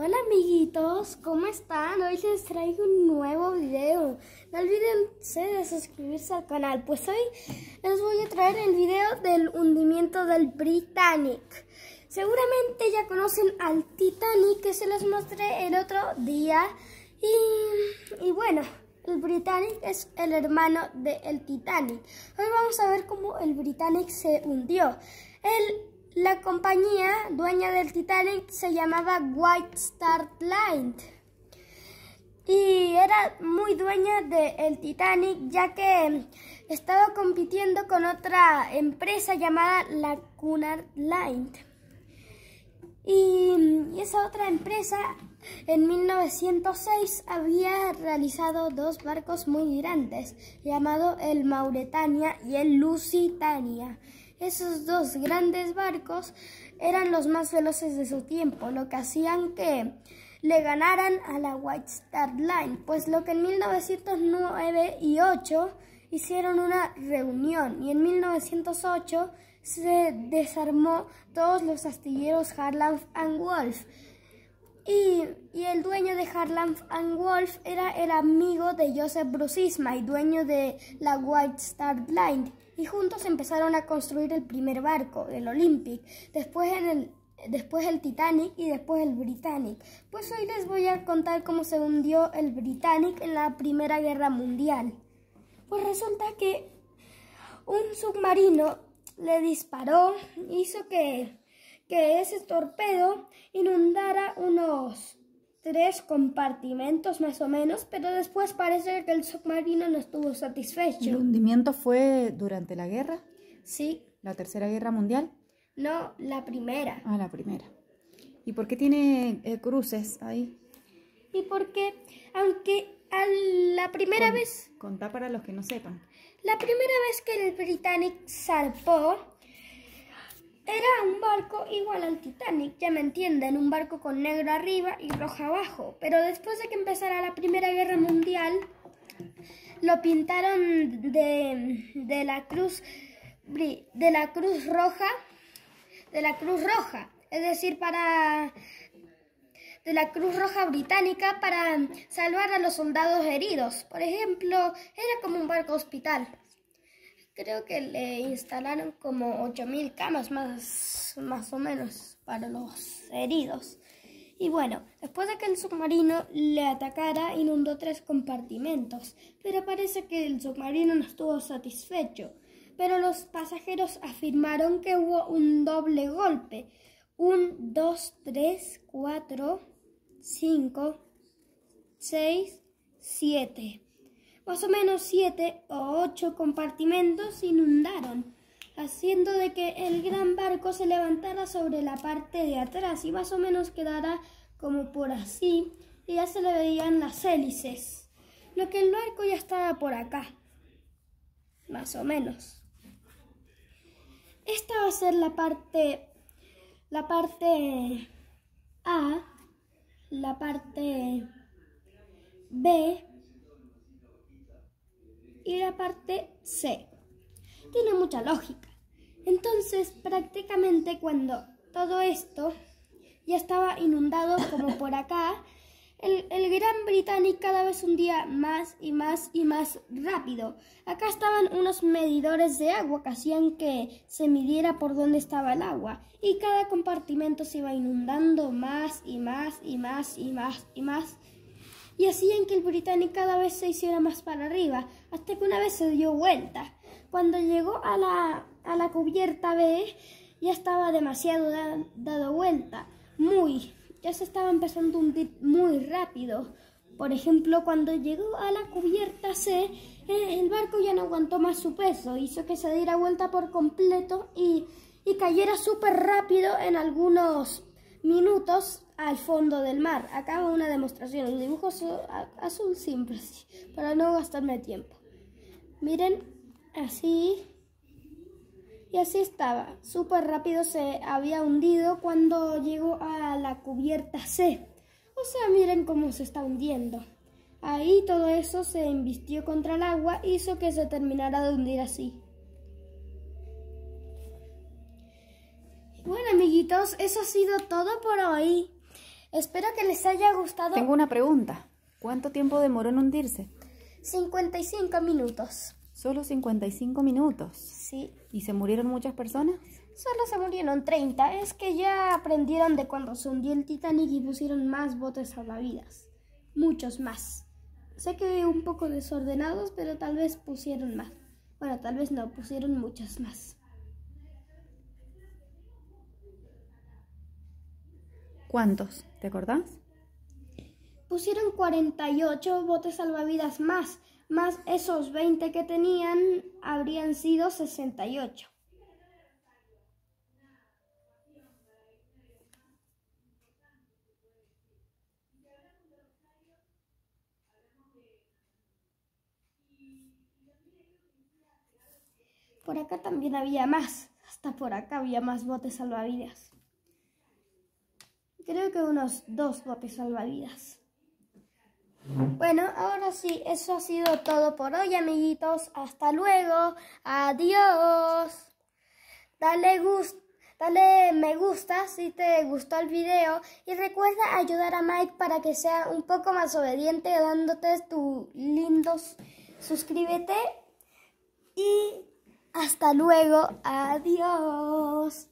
Hola amiguitos, ¿cómo están? Hoy les traigo un nuevo video. No olviden de suscribirse al canal, pues hoy les voy a traer el video del hundimiento del Britannic. Seguramente ya conocen al Titanic que se los mostré el otro día. Y, bueno, el Britannic es el hermano del Titanic. Hoy vamos a ver cómo el Britannic se hundió. El la compañía dueña del Titanic se llamaba White Star Line y era muy dueña del Titanic ya que estaba compitiendo con otra empresa llamada la Cunard Line. Y esa otra empresa en 1906 había realizado dos barcos muy grandes, llamados el Mauretania y el Lusitania. Esos dos grandes barcos eran los más veloces de su tiempo, lo que hacían que le ganaran a la White Star Line, pues lo que en 1909 y 8 hicieron una reunión y en 1908 se desarmó todos los astilleros Harland and Wolff. Y, y, el dueño de Harland and Wolff era el amigo de Joseph Brusisma y dueño de la White Star Line y juntos empezaron a construir el primer barco, el Olympic, después, el, después el Titanic y después el Britannic. Pues hoy les voy a contar cómo se hundió el Britannic en la Primera Guerra Mundial. Pues resulta que un submarino le disparó, hizo que, que ese torpedo inundara unos tres compartimentos más o menos, pero después parece que el submarino no estuvo satisfecho. ¿El hundimiento fue durante la guerra? Sí. ¿La Tercera Guerra Mundial? No, la primera. Ah, la primera. ¿Y por qué tiene eh, cruces ahí? Y porque, aunque a la primera vez... Contá para los que no sepan. La primera vez que el Britannic zarpó, era un barco igual al Titanic, ya me entienden, un barco con negro arriba y rojo abajo. Pero después de que empezara la Primera Guerra Mundial, lo pintaron de, de la cruz de la cruz roja, de la cruz roja, es decir, para de la Cruz Roja Británica para salvar a los soldados heridos. Por ejemplo, era como un barco hospital creo que le instalaron como 8.000 camas más, más o menos para los heridos. Y bueno, después de que el submarino le atacara, inundó tres compartimentos, pero parece que el submarino no estuvo satisfecho. Pero los pasajeros afirmaron que hubo un doble golpe. Un, dos, tres, cuatro, cinco, seis, siete. Más o menos siete o ocho compartimentos inundaron, haciendo de que el gran barco se levantara sobre la parte de atrás y más o menos quedara como por así, y ya se le veían las hélices. Lo que el barco ya estaba por acá, más o menos. Esta va a ser la parte, la parte A, la parte B y la parte C. Tiene mucha lógica. Entonces, prácticamente cuando todo esto ya estaba inundado como por acá, el, el, Gran Britannic cada vez hundía más y más y más rápido. Acá estaban unos medidores de agua que hacían que se midiera por dónde estaba el agua. Y cada compartimento se iba inundando más y más y más y más y más y hacían que el Britannic cada vez se hiciera más para arriba, hasta que una vez se dio vuelta. Cuando llegó a la, a la cubierta B, ya estaba demasiado dado vuelta, muy, ya se estaba empezando a hundir muy rápido. Por ejemplo, cuando llegó a la cubierta C, eh, el barco ya no aguantó más su peso, hizo que se diera vuelta por completo y, y cayera súper rápido en algunos minutos al fondo del mar. Acaba una demostración. El dibujo azul simple, para no gastarme tiempo. Miren, así. Y así estaba. Súper rápido se había hundido cuando llegó a la cubierta C. O sea, miren cómo se está hundiendo. Ahí todo eso se embistió contra el agua, hizo que se terminara de hundir así. Bueno, amiguitos, eso ha sido todo por hoy. Espero que les haya gustado. Tengo una pregunta. ¿Cuánto tiempo demoró en hundirse? 55 minutos. Solo 55 minutos. Sí. ¿Y se murieron muchas personas? Solo se murieron 30. Es que ya aprendieron de cuando se hundió el Titanic y pusieron más botes salvavidas. Muchos más. Sé que un poco desordenados, pero tal vez pusieron más. Bueno, tal vez no, pusieron muchos más. ¿Cuántos? ¿Te acordás? Pusieron 48 botes salvavidas más, más esos 20 que tenían habrían sido 68. Por acá también había más, hasta por acá había más botes salvavidas. Creo que unos dos botes salvavidas. Bueno, ahora sí, eso ha sido todo por hoy, amiguitos. Hasta luego. Adiós. Dale, dale me gusta si te gustó el video y recuerda ayudar a Mike para que sea un poco más obediente dándote tu lindos suscríbete y hasta luego. Adiós.